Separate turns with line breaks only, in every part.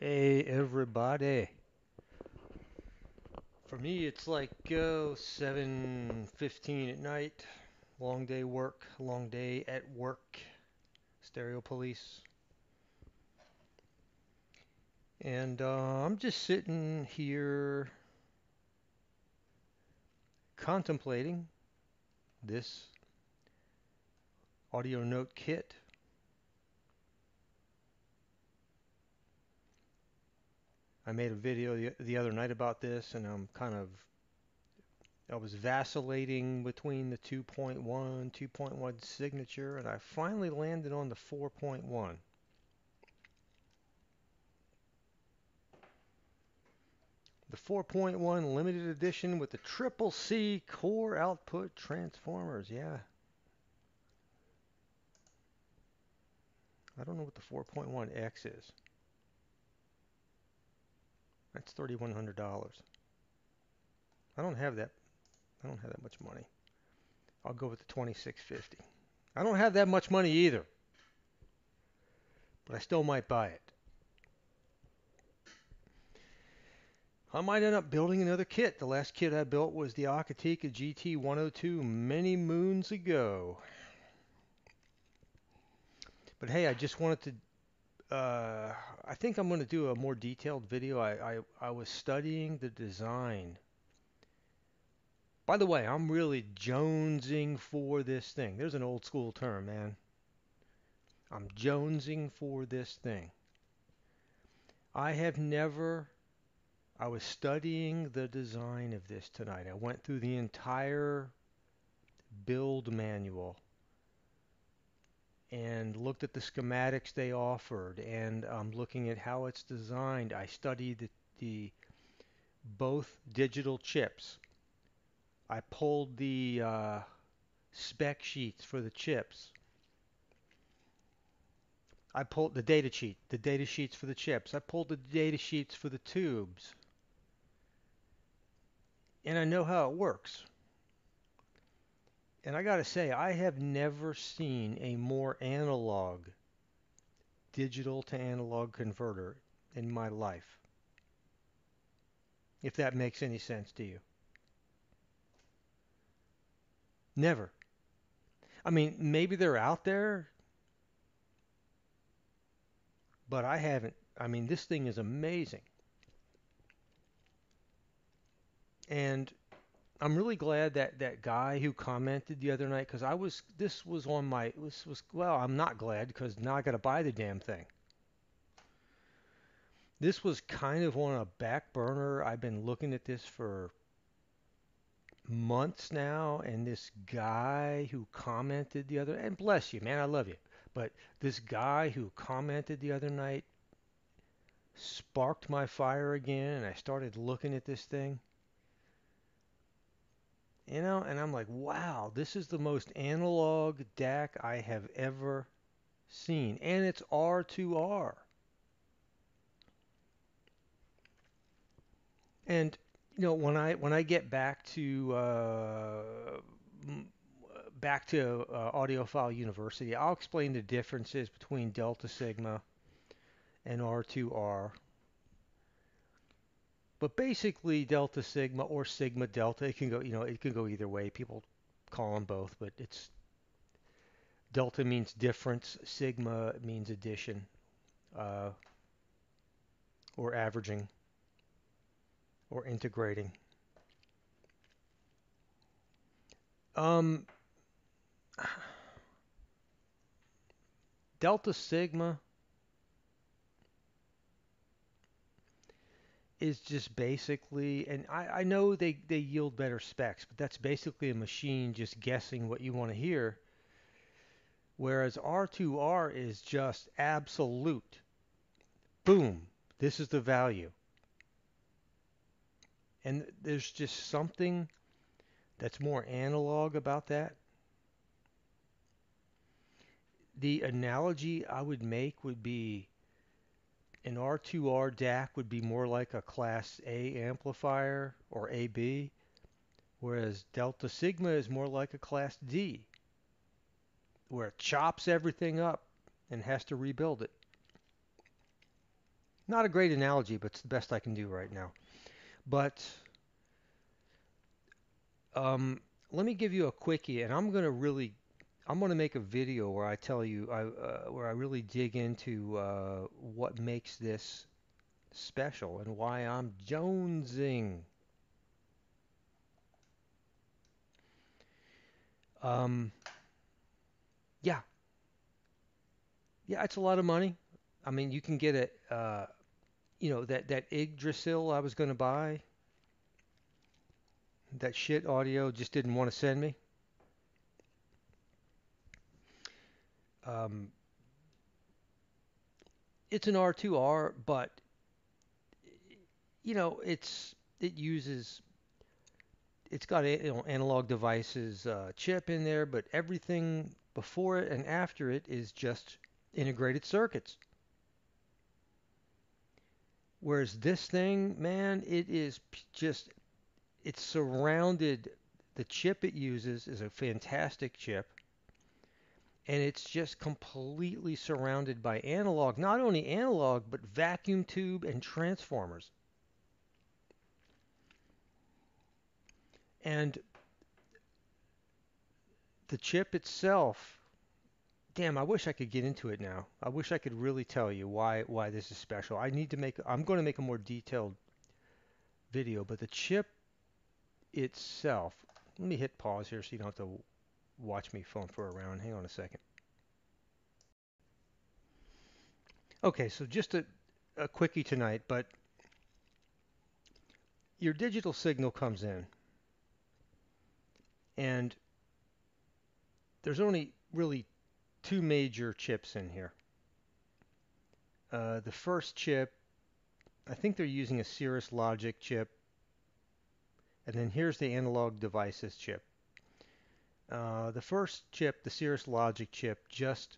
Hey everybody. For me it's like uh, 7:15 at night. Long day work, long day at work. Stereo police. And uh, I'm just sitting here contemplating this audio note kit. I made a video the, the other night about this and I'm kind of I was vacillating between the 2.1, 2.1 signature, and I finally landed on the 4.1. The 4.1 limited edition with the triple C core output transformers. Yeah. I don't know what the 4.1X is. That's $3,100. I don't have that. I don't have that much money. I'll go with the 2650. I don't have that much money either. But I still might buy it. I might end up building another kit. The last kit I built was the Akatika GT102 many moons ago. But hey, I just wanted to. Uh, I think I'm going to do a more detailed video. I, I, I was studying the design. By the way, I'm really jonesing for this thing. There's an old school term, man. I'm jonesing for this thing. I have never I was studying the design of this tonight. I went through the entire build manual and looked at the schematics they offered and I'm looking at how it's designed. I studied the, the both digital chips. I pulled the uh, spec sheets for the chips. I pulled the data sheet, the data sheets for the chips. I pulled the data sheets for the tubes and I know how it works. And I got to say, I have never seen a more analog digital to analog converter in my life. If that makes any sense to you. Never. I mean, maybe they're out there, but I haven't. I mean, this thing is amazing. And I'm really glad that that guy who commented the other night, because I was, this was on my, this was, well, I'm not glad because now I got to buy the damn thing. This was kind of on a back burner. I've been looking at this for months now, and this guy who commented the other, and bless you, man, I love you, but this guy who commented the other night sparked my fire again, and I started looking at this thing. You know, and I'm like, wow, this is the most analog DAC I have ever seen. And it's R2R. And you know, when I when I get back to uh, back to uh, Audiophile University, I'll explain the differences between Delta Sigma and R2R but basically, delta sigma or sigma delta, it can go, you know, it can go either way. People call them both, but it's delta means difference, sigma means addition, uh, or averaging, or integrating. Um, delta sigma is just basically, and I, I know they, they yield better specs, but that's basically a machine just guessing what you want to hear. Whereas R2R is just absolute. Boom, this is the value. And there's just something that's more analog about that. The analogy I would make would be an R2R DAC would be more like a Class A amplifier or AB, whereas Delta Sigma is more like a Class D, where it chops everything up and has to rebuild it. Not a great analogy, but it's the best I can do right now. But um, let me give you a quickie, and I'm gonna really, I'm gonna make a video where I tell you, I, uh, where I really dig into uh, what makes this special and why I'm jonesing. Um, yeah, yeah, it's a lot of money. I mean, you can get it. Uh, you know that that Yggdrasil I was gonna buy. That Schiit audio just didn't want to send me. Um, it's an R2R, but you know it's it uses it's got a you know, analog devices uh, chip in there, but everything before it and after it is just integrated circuits. Whereas this thing, man, it is just it's surrounded. The chip it uses is a fantastic chip, and it's just completely surrounded by analog. Not only analog, but vacuum tube and transformers. And the chip itself, damn, I wish I could get into it now. I wish I could really tell you why why this is special. I need to make I'm going to make a more detailed video, but the chip itself, let me hit pause here so you don't have to watch me phone for a round. Hang on a second. Okay, so just a, a quickie tonight, but your digital signal comes in and there's only really two major chips in here. Uh, the first chip, I think they're using a Cirrus Logic chip. And then here's the analog devices chip. Uh, the first chip, the Cirrus Logic chip, just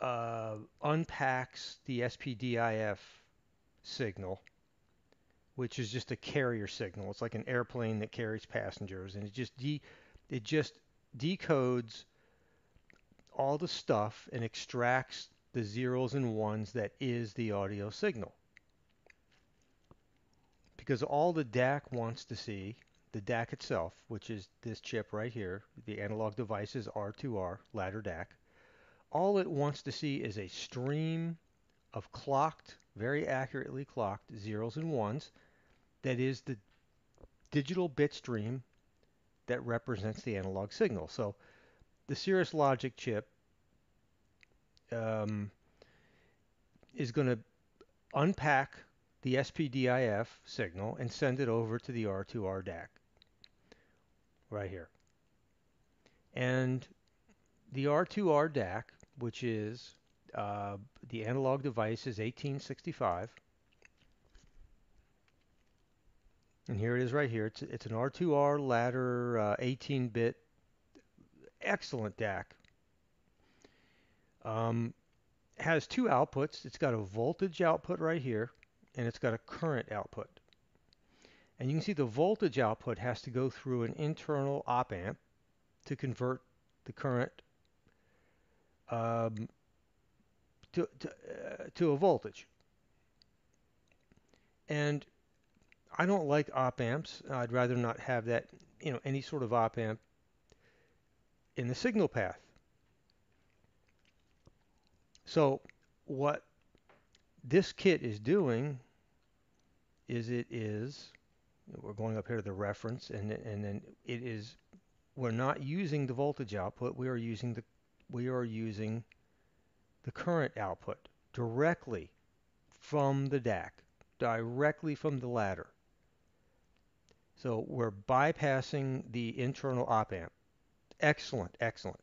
uh, unpacks the SPDIF signal, which is just a carrier signal. It's like an airplane that carries passengers, and it just de- it just decodes all the stuff and extracts the zeros and ones that is the audio signal. Because all the DAC wants to see, the DAC itself, which is this chip right here, the analog devices R2R ladder DAC, all it wants to see is a stream of clocked, very accurately clocked zeros and ones that is the digital bit stream that represents the analog signal. So the Cirrus Logic chip um, is going to unpack the SPDIF signal and send it over to the R2R DAC right here. And the R2R DAC, which is uh, the analog device is 1865. And here it is right here. It's, it's an R2R ladder 18-bit uh, excellent DAC. Um, has two outputs. It's got a voltage output right here, and it's got a current output. And you can see the voltage output has to go through an internal op amp to convert the current um, to, to, uh, to a voltage. And I don't like op amps. I'd rather not have that, you know, any sort of op amp in the signal path. So what this kit is doing is it is we're going up here to the reference and and then it is we're not using the voltage output we are using the we are using the current output directly from the DAC directly from the ladder. So we're bypassing the internal op amp excellent excellent.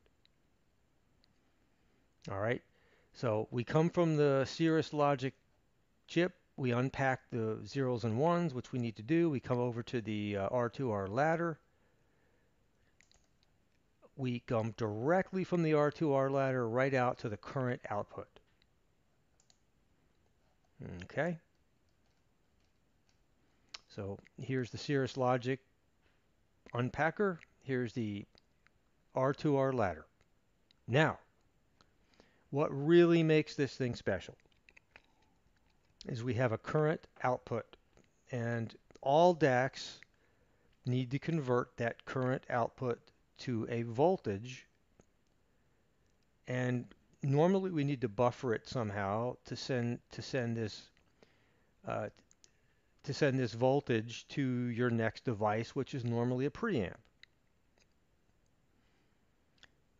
All right? So we come from the Cirrus Logic chip. We unpack the zeros and ones, which we need to do. We come over to the uh, R2R ladder. We come directly from the R2R ladder right out to the current output. Okay. So here's the Cirrus Logic unpacker. Here's the R2R ladder. Now, what really makes this thing special. Is we have a current output, and all DACs need to convert that current output to a voltage, and normally we need to buffer it somehow to send to send this uh, to send this voltage to your next device, which is normally a preamp.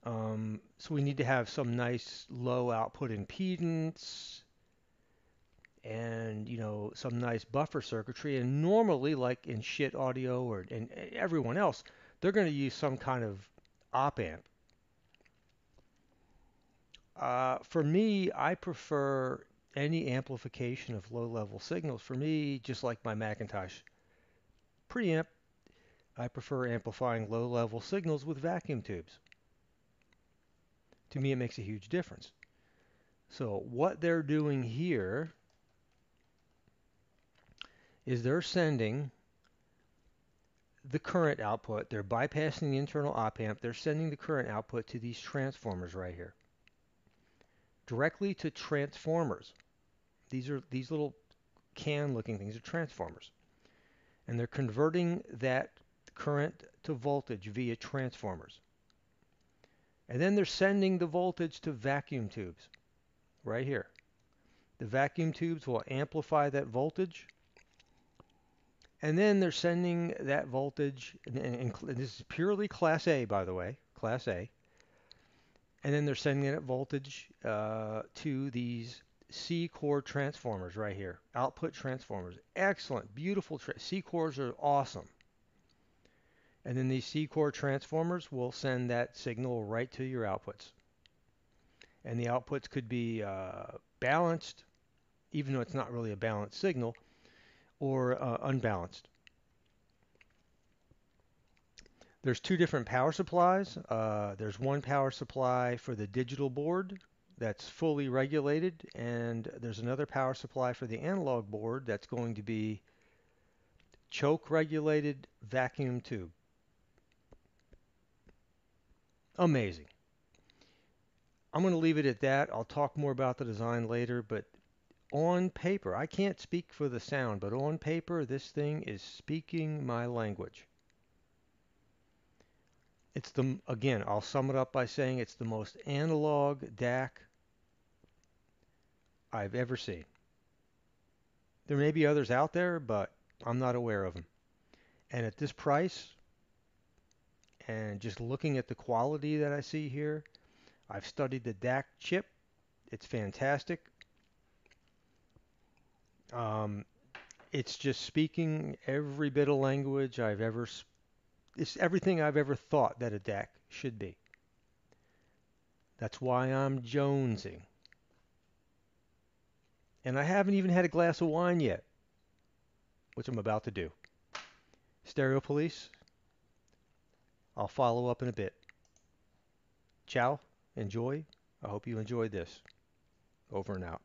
Um, so we need to have some nice low output impedance and you know some nice buffer circuitry. And normally, like in Schiit audio or in everyone else, they're going to use some kind of op amp. Uh, for me, I prefer any amplification of low-level signals. For me, just like my McIntosh preamp, I prefer amplifying low-level signals with vacuum tubes. To me, it makes a huge difference. So what they're doing here is they're sending the current output, they're bypassing the internal op amp, they're sending the current output to these transformers right here. Directly to transformers. These are these little can looking things are transformers. And they're converting that current to voltage via transformers. And then they're sending the voltage to vacuum tubes right here. The vacuum tubes will amplify that voltage. And then they're sending that voltage, and, and, and this is purely Class A, by the way, Class A. And then they're sending that voltage uh, to these C core transformers right here. Output transformers. Excellent, beautiful. C cores are awesome. And then these C-core transformers will send that signal right to your outputs. And the outputs could be uh, balanced, even though it's not really a balanced signal, or uh, unbalanced. There's two different power supplies. Uh, there's one power supply for the digital board that's fully regulated, and there's another power supply for the analog board that's going to be choke regulated vacuum tube. amazing. I'm going to leave it at that. I'll talk more about the design later, but on paper, I can't speak for the sound, but on paper, this thing is speaking my language. It's the, again, I'll sum it up by saying it's the most analog DAC I've ever seen. There may be others out there, but I'm not aware of them. And at this price, and just looking at the quality that I see here, I've studied the DAC chip. It's fantastic. Um, it's just speaking every bit of language I've ever, it's everything I've ever thought that a DAC should be. That's why I'm jonesing. And I haven't even had a glass of wine yet, which I'm about to do. Stereo Police, I'll follow up in a bit. Ciao. Enjoy. I hope you enjoyed this. Over and out.